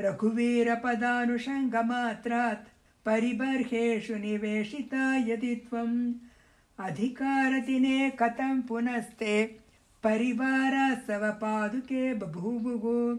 रघुवीरपदानुषङ्गमात्रात् परिबर्हेषु निवेशिता यदि त्वम्। अधिकारदिने कथं पुनस्ते परिवारासव पादुके बभूवुः।